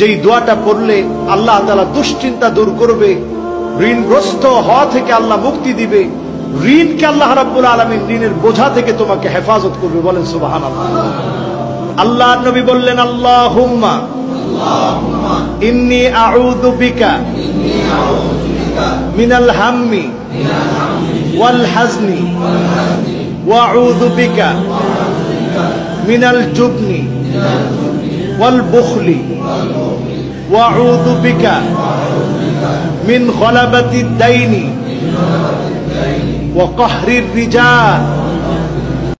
যেই দোয়াটা পড়লে আল্লাহ তালা দুশ্চিন্তা দূর করবে, ঋণগ্রস্ত হওয়া থেকে আল্লাহ মুক্তি দিবে, ঋণকে আল্লাহ রাব্বুল আলমিন ঋণের বোঝা থেকে তোমাকে হেফাজত করবে, বলেন সুবাহান আল্লাহ নবী বললেন আল্লাহ হুম্মা ইন্নি আউযু বিকা মিনাল হাম্মি ওয়াল হাজনি ওয়াউযু বিকা মিনাল জুবনি والبخل. وأعوذ بك من غلبة الدين وقهر الرجال